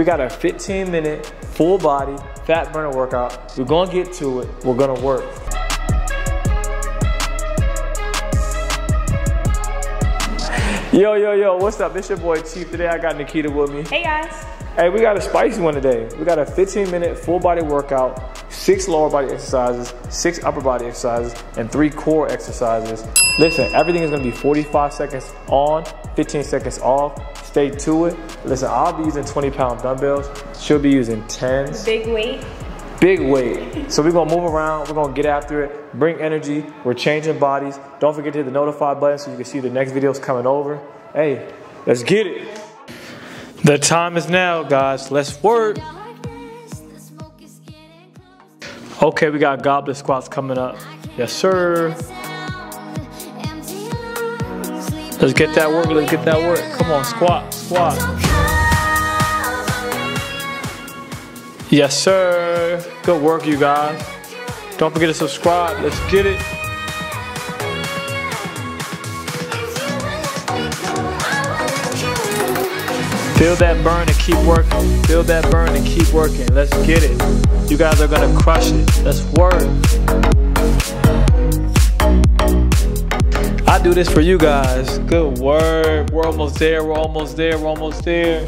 We got a 15 minute full body fat burner workout. We're gonna get to it. We're gonna work. Yo, yo, yo, what's up? It's your boy Chief. Today I got Nikita with me. Hey guys. Hey, we got a spicy one today. We got a 15 minute full body workout, six lower body exercises, six upper body exercises, and three core exercises. Listen, everything is gonna be 45 seconds on, 15 seconds off. Stay to it. Listen, I'll be using 20 pound dumbbells. She'll be using 10s. Big weight. Big weight. So we're gonna move around, we're gonna get after it, bring energy, we're changing bodies. Don't forget to hit the notify button so you can see the next videos coming over. Hey, let's get it. The time is now, guys. Let's work. Okay, we got goblet squats coming up. Yes, sir. Let's get that work, let's get that work. Come on, squat, squat. Yes, sir. Good work, you guys. Don't forget to subscribe. Let's get it. Feel that burn and keep working. Feel that burn and keep working. Let's get it. You guys are gonna crush it. Let's work. I do this for you guys. Good work. We're almost there. We're almost there. We're almost there.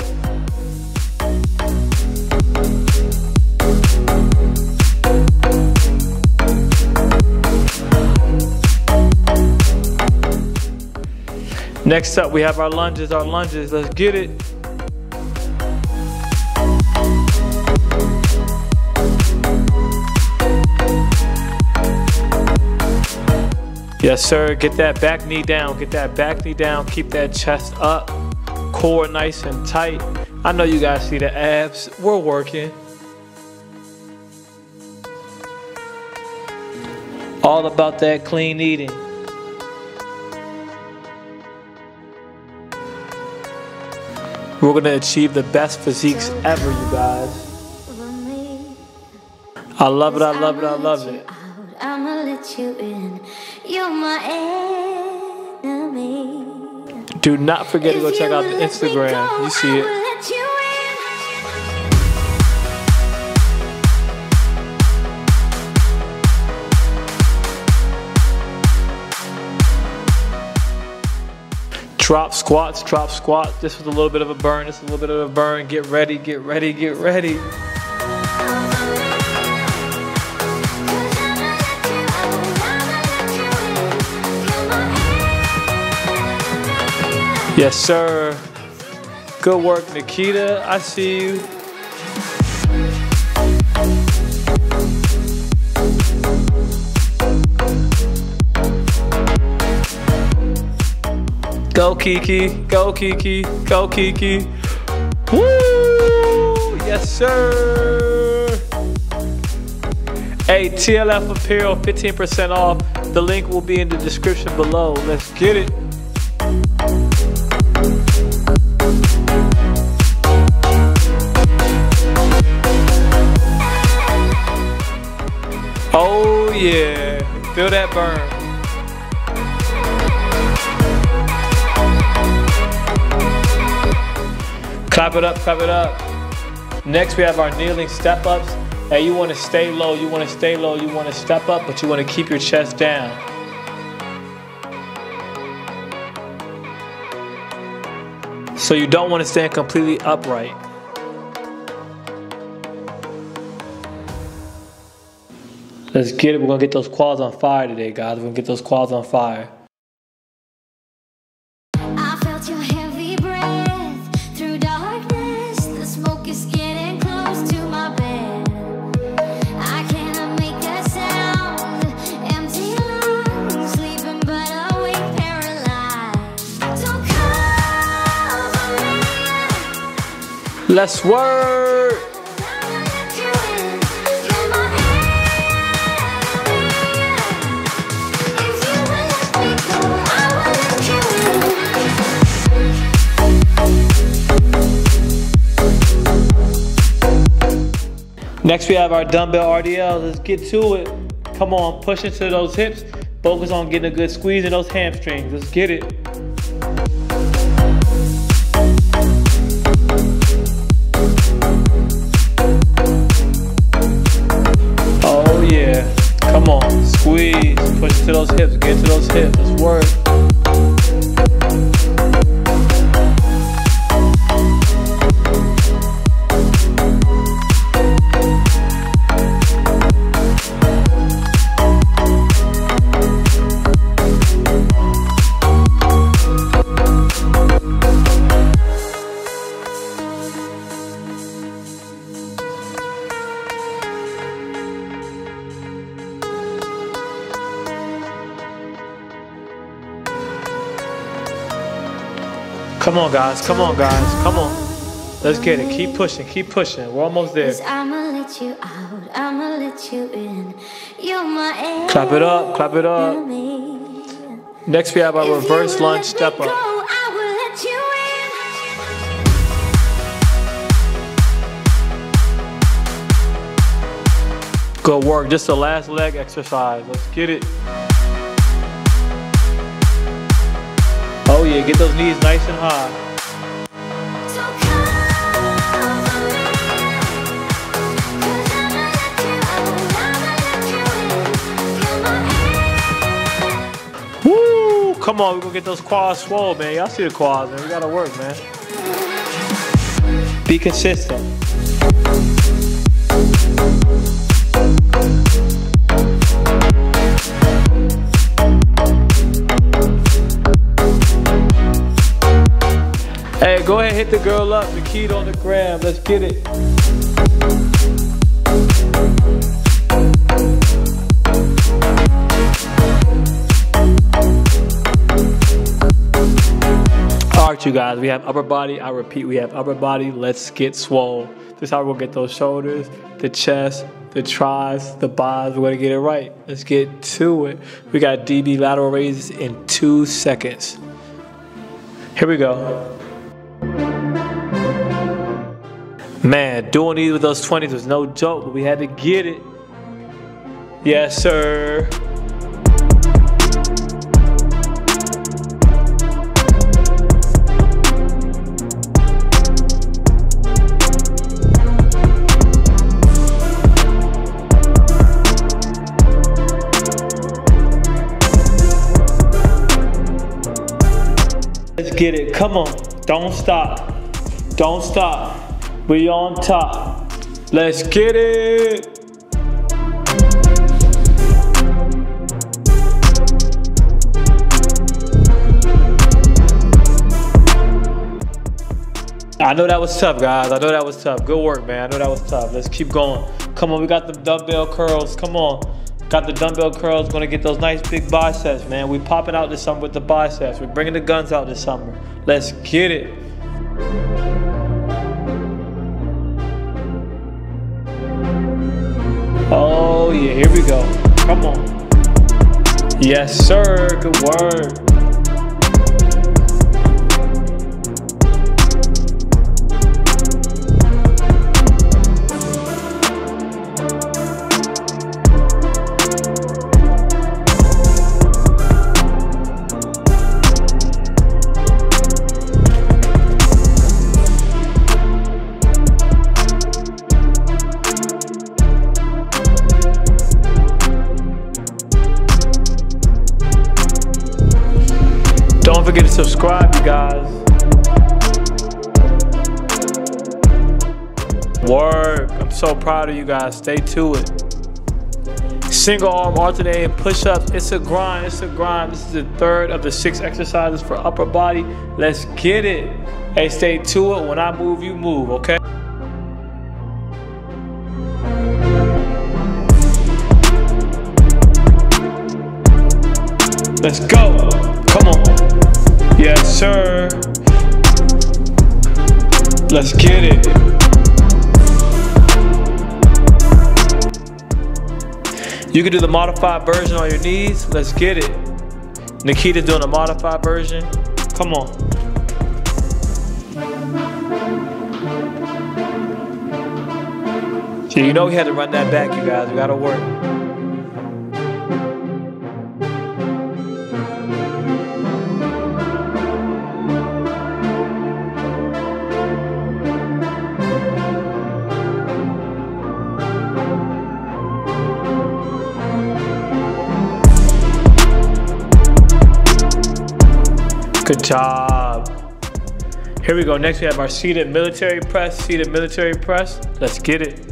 Next up, we have our lunges, our lunges. Let's get it. Yes, sir. Get that back knee down. Get that back knee down. Keep that chest up. Core nice and tight. I know you guys see the abs. We're working. All about that clean eating. We're gonna achieve the best physiques ever, you guys. I love it, I love it, I love it. I'ma let you in. You're my enemy. Do not forget to go check out the Instagram. You see it. Drop squats, drop squats. This was a little bit of a burn. This is a little bit of a burn. Get ready, get ready, get ready. Yes, sir. Good work, Nikita. I see you. Go Kiki, go Kiki, go Kiki. Woo! Yes, sir. Hey, TLF Apparel, 15% off. The link will be in the description below. Let's get it. Yeah, feel that burn. Clap it up, clap it up. Next we have our kneeling step ups. Hey, you wanna stay low, you wanna stay low, you wanna step up, but you wanna keep your chest down. So you don't wanna stand completely upright. Let's get it. We're gonna get those quads on fire today, guys. We're gonna get those quads on fire. Let's felt Next we have our dumbbell RDL. Let's get to it. Come on, push into those hips. Focus on getting a good squeeze in those hamstrings. Let's get it. Oh yeah. Come on, squeeze. Push into those hips. Get to those hips. Let's work. On, guys. Come on, guys. Come on. Let's get it. Keep pushing. Keep pushing. We're almost there. Cause I'ma let you out, I'ma let you in. You're my Clap it up. Clap it up. Next, we have our reverse lunge step go, up. I will let you Good work. Just the last leg exercise. Let's get it. Get those knees nice and high. Come on. We're to get those quads swole, man. Y'all see the quads, man. We got to work, man. Be consistent. Go ahead, hit the girl up. the Nikita on the gram. Let's get it. All right, you guys, we have upper body. I repeat, we have upper body. Let's get swole. This is how gonna get those shoulders, the chest, the tries, the buys. We're gonna get it right. Let's get to it. We got DB lateral raises in two seconds. Here we go. Man, doing these with those 20s was no joke, but we had to get it. Yes, sir. Let's get it. Come on. Don't stop. Don't stop. We on top. Let's get it. I know that was tough, guys. I know that was tough. Good work, man. I know that was tough. Let's keep going. Come on, we got the dumbbell curls. Come on. Got the dumbbell curls. Gonna get those nice big biceps, man. We popping out this summer with the biceps. We're bringing the guns out this summer. Let's get it. Oh, yeah. Here we go. Come on. Yes, sir. Good work. Guys. Stay to it. Single arm alternating push ups. It's a grind. It's a grind. This is the third of the six exercises for upper body. Let's get it. Hey, stay to it. When I move, you move, okay? Let's go. Come on. Yes, sir. Let's get it. You can do the modified version on your knees. Let's get it. Nikita's doing a modified version. Come on. So you know we had to run that back, you guys. We gotta work. Job. Here we go. Next, we have our seated military press. Seated military press. Let's get it.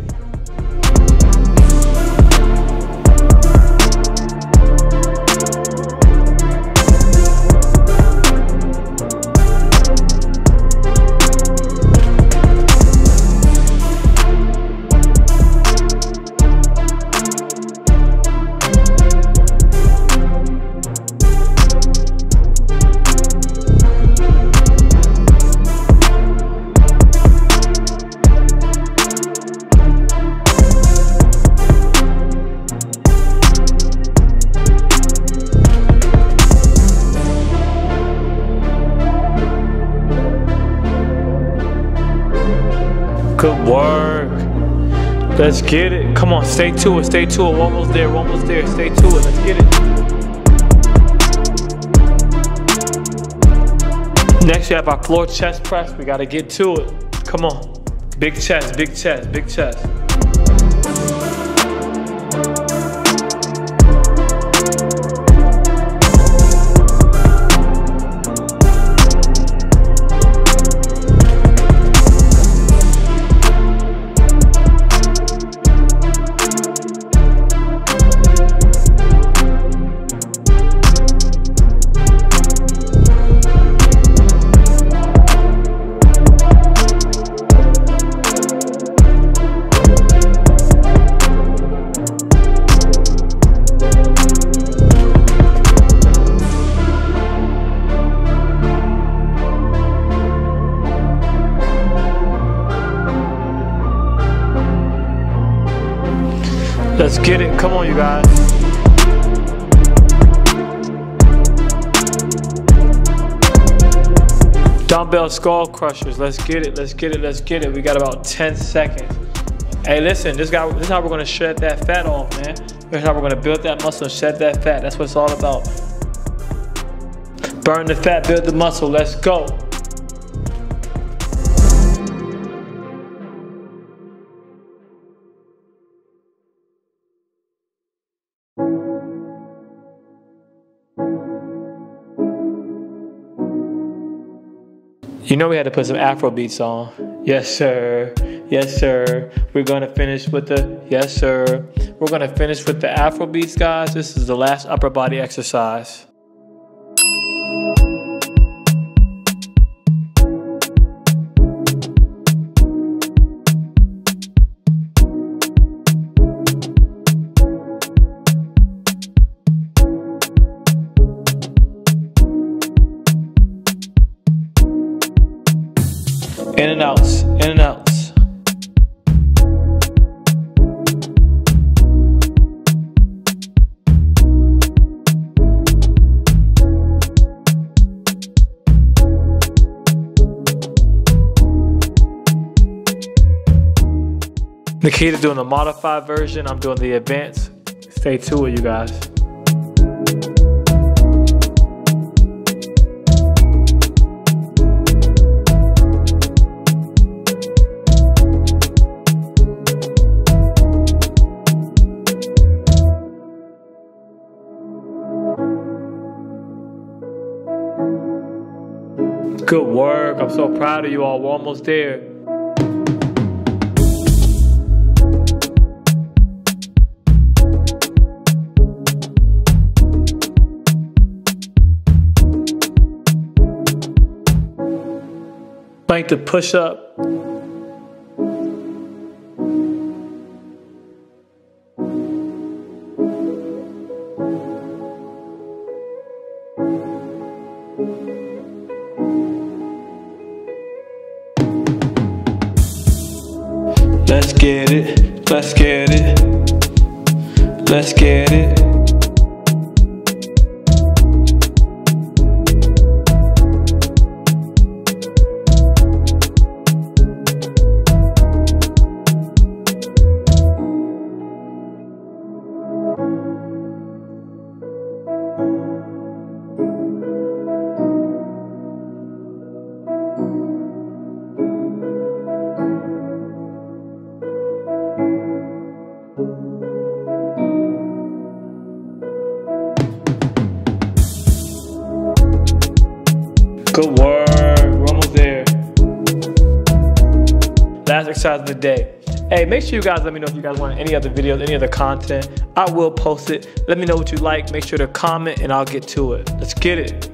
Let's get it. Come on, stay to it, stay to it. We're almost there, we're almost there. Stay to it, let's get it. Next, we have our floor chest press. We gotta get to it. Come on. Big chest, big chest, big chest. Get it. Come on, you guys. Dumbbell skull crushers. Let's get it. Let's get it. Let's get it. We got about 10 seconds. Hey, listen, this guy, this is how we're gonna shed that fat off, man. This is how we're gonna build that muscle and shed that fat. That's what it's all about. Burn the fat, build the muscle. Let's go. You know we had to put some Afro beats on. Yes, sir. Yes, sir. We're gonna finish with the yes, sir. We're gonna finish with the Afro beats, guys. This is the last upper body exercise. Nikita doing the modified version. I'm doing the advanced. Stay tuned, you guys. Good work. I'm so proud of you all. We're almost there. To push up. We're almost there. Last exercise of the day. Hey, make sure you guys let me know if you guys want any other videos, any other content. I will post it. Let me know what you like. Make sure to comment and I'll get to it. Let's get it.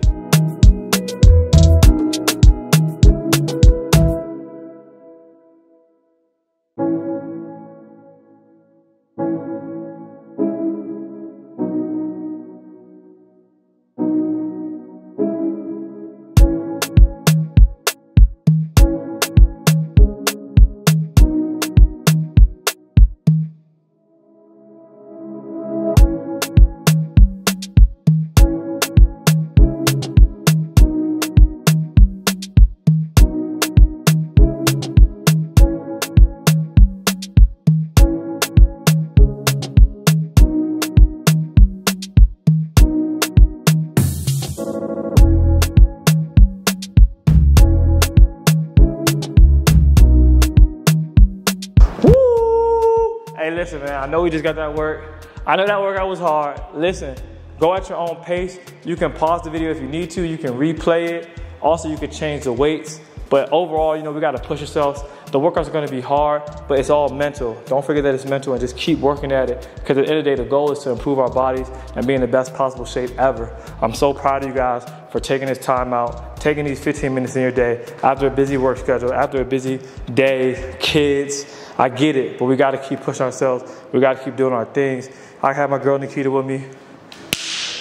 Listen, man. I know we just got that work. I know that workout was hard. Listen, go at your own pace. You can pause the video if you need to. You can replay it. Also, you can change the weights. But overall, you know, we got to push ourselves. The workouts are going to be hard, but it's all mental. Don't forget that it's mental and just keep working at it. Because at the end of the day, the goal is to improve our bodies and be in the best possible shape ever. I'm so proud of you guys for taking this time out, taking these 15 minutes in your day after a busy work schedule, after a busy day, kids. I get it, but we got to keep pushing ourselves. We got to keep doing our things. I have my girl Nikita with me.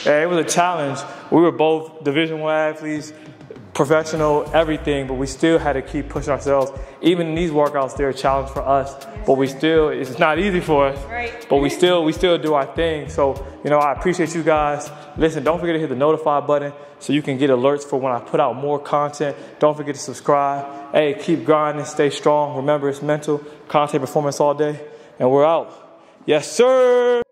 Yeah, it was a challenge. We were both Division One athletes, professional, everything, but we still had to keep pushing ourselves. Even in these workouts, they're a challenge for us, but we still, it's not easy for us, Right. but we still, we still do our thing. So, you know, I appreciate you guys. Listen, don't forget to hit the notify button so you can get alerts for when I put out more content. Don't forget to subscribe. Hey, keep grinding, stay strong. Remember, it's mental, Conteh, performance all day, and we're out. Yes, sir.